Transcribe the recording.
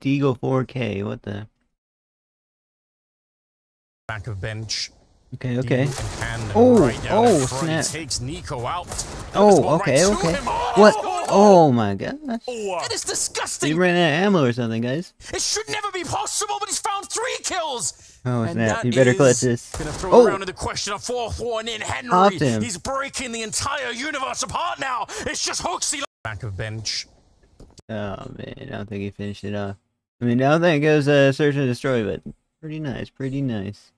Deagle 4K. What the? Back of bench. Okay, okay. Oh, right down oh, in front, he snap. takes NiKo out. Oh, okay, right okay. Oh, What? oh, Oh my god. Oh. That is He disgusting. ran out of ammo or something, guys. It should never be possible, but he's found three kills. Oh And snap! You better clutch is this. Gonna throw Oh, around in the question of fourth one in Henry. Popped him. He's breaking the entire universe apart now. It's just HooXi. Back of bench. oh man, I don't think he finished it off. I mean, I don't think it goes uh, search and destroy, but pretty nice, pretty nice.